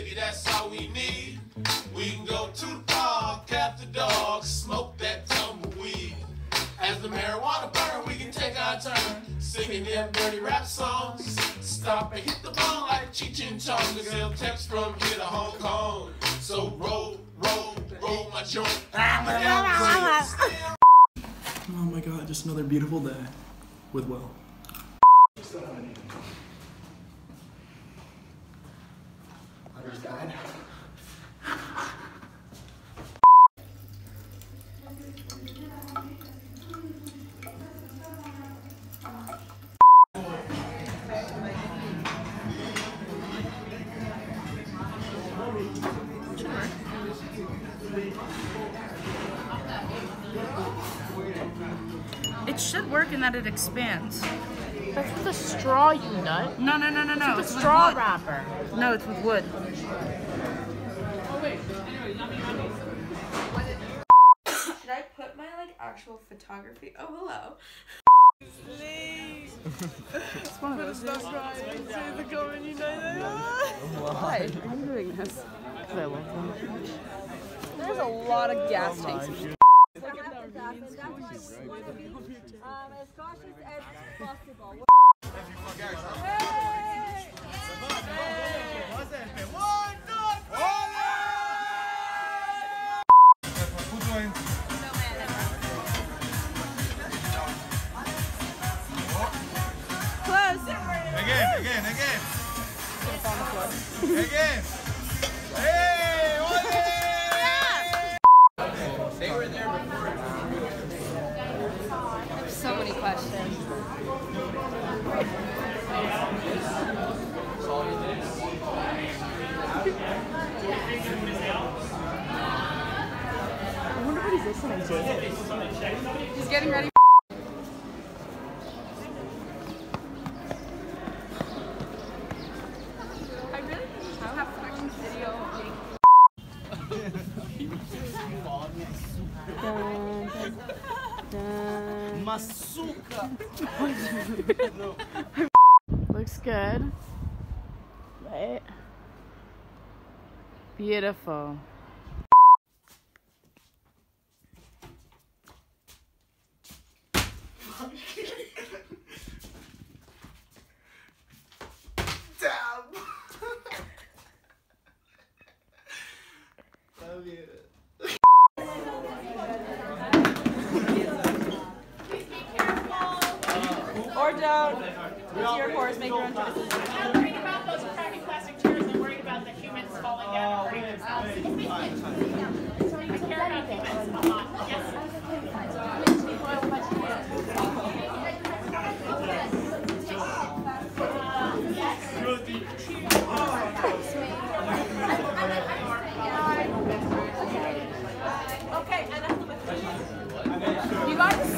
baby, that's all we need. We can go to the park, at the dog, smoke that tumbleweed. As the marijuana burn, we can take our turn singing them dirty rap songs. Stop and hit the ball like Cheech and Chong, cause they'll text from here to Hong Kong. So roll, roll, roll my joint. Oh my god, just another beautiful day with Will. Should work in that it expands. That's with a straw, you nut. No, no, no, no, no. The It's with straw wood. wrapper. No, it's with wood. Should I put my like actual photography? Oh, hello. It's one of those. Why? I'm doing this. I love them. There's a lot of gas tanks. Oh Again, again, again. Again. Hey, So many questions. I wonder what he's getting ready. I really have fucking video of Looks good. Right. Beautiful. Or don't. It's your horse. Make your own choices. I'm worried about those crappy plastic chairs. I'm worried about the humans falling down and hurting themselves. I care about humans a lot. Yes. You guys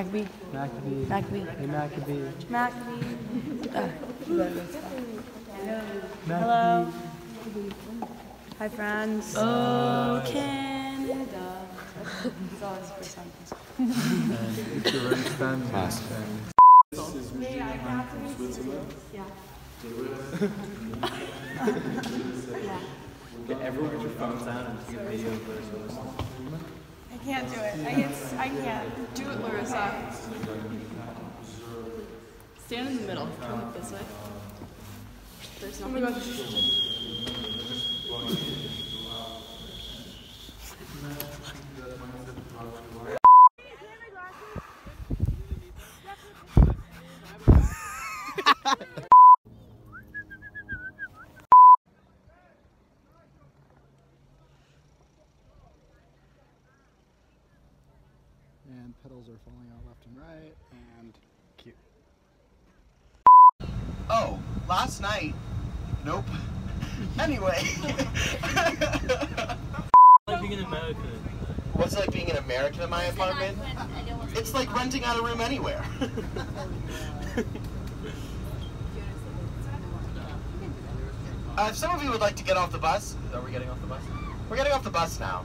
Maccabee. Maccabee. Maccabee. Hey, Maccabee. Maccabee. Uh, Hello. Hi, friends. Oh, Canada. It's always the first time. And if you're in family, Pass. Okay, everyone get your phones out and take a video of this. I can't do it. I can't. I can't. Do it, Larissa. Stand in the middle. Come up this way. There's oh nothing. And petals are falling out left and right, and cute. Oh, last night. Nope. Anyway. Like being in America. What's it like being an American in my apartment? It's like renting out a room anywhere. uh, if some of you would like to get off the bus, are we getting off the bus? We're getting off the bus now.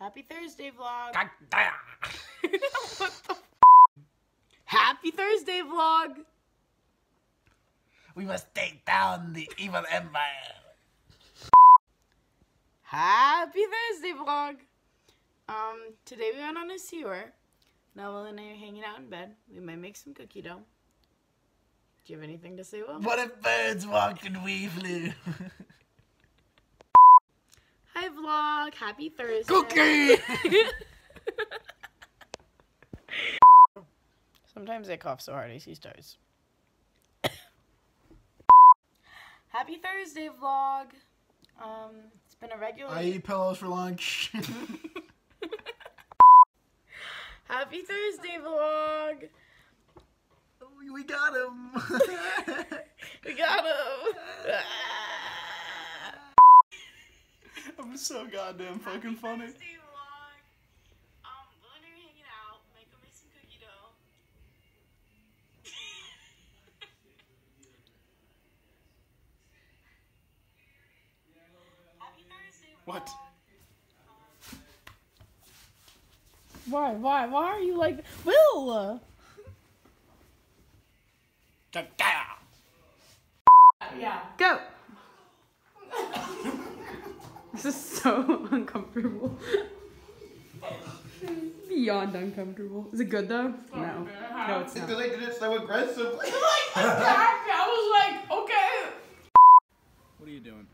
Happy Thursday vlog. What the Happy Thursday vlog. We must take down the evil empire. Happy Thursday vlog. Um, today we went on a tour. Noel and I are hanging out in bed. We might make some cookie dough. Do you have anything to say, Will? What if birds walked and we flew? Hi vlog. Happy Thursday. Cookie! Sometimes I cough so hard I see stars. Happy Thursday vlog. Um, it's been a regular. I eat pillows for lunch. Happy Thursday vlog. we got him. We got him. I'm so goddamn fucking funny. Thursday vlog. Um, Will and I are hanging out. Michael made some cookie dough. Happy Thursday vlog. What? Why? Why? Why are you like Will? Yeah. Go. This is so uncomfortable. Beyond uncomfortable. Is it good though? No. No, it's not. Because I did it so aggressively. I was like, okay. What are you doing?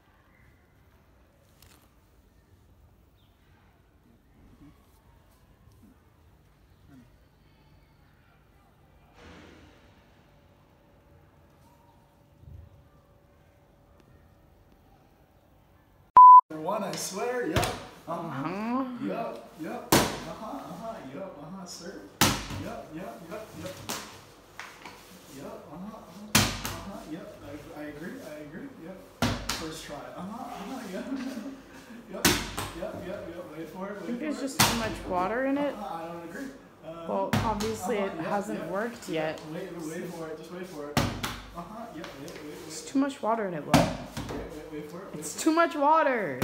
One, I swear, yep. Uh-huh. Yep, yep. Uh-huh, uh-huh, yep, uh-huh, sir. Yep, yep, yep, yep. Yep, uh-huh, uh-huh, uh-huh, yep, I, I agree, I agree, yep. First try, uh-huh, uh-huh, yep. Yep, yep, yep, yep, wait for it, I think there's it. just too much water in it. Uh-huh, I don't agree. Uh, Well, obviously it uh-huh, yep, hasn't yep, worked yet. Wait, wait for it, just wait for it. Uh-huh, yep, wait, wait, wait, too much water in it, wait It's too much water.